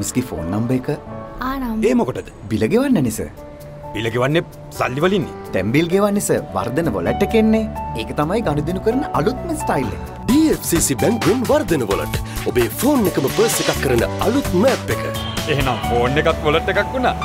මිස්කි phone number එක. ආනම් ඒ මොකටද? බිලගෙවන්න නිස. පිලකිවන්නේ සල්ලිවලින්නේ තැම්බිල් ගෙවන්නස වර්ධන වොලට කෙන්නේ. ඒක තමයි ගණුදිනු කරන අලුත්ම ස්ටයිල්ල DFCC බැංකුවෙන් වර්ධන වලට. ඔබේ ෆෝන් එකම පර්ස එකක් කරන අලුත් මෑප් එක. එහෙනම් ෆෝන් එකත් වොලට එකක් වුණා.